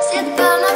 Sit by my